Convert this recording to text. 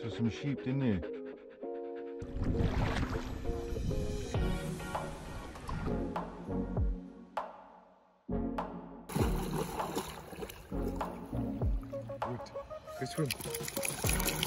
So some sheep, didn't you? Good. Good swim.